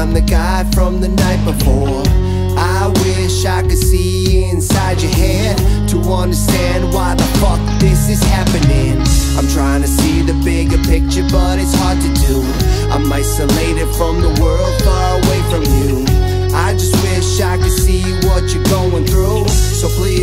I'm the guy from the night before. I wish I could see inside your head to understand is happening. I'm trying to see the bigger picture, but it's hard to do. I'm isolated from the world, far away from you. I just wish I could see what you're going through. So please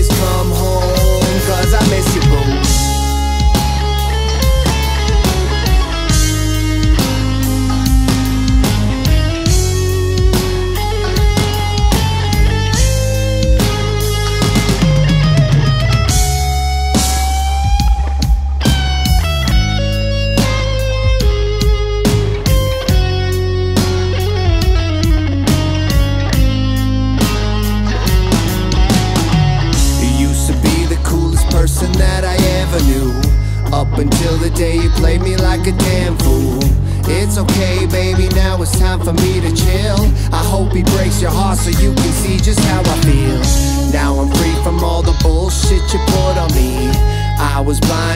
that I ever knew. Up until the day you played me like a damn fool. It's okay, baby, now it's time for me to chill. I hope he breaks your heart so you can see just how I feel. Now I'm free from all the bullshit you put on me. I was blind,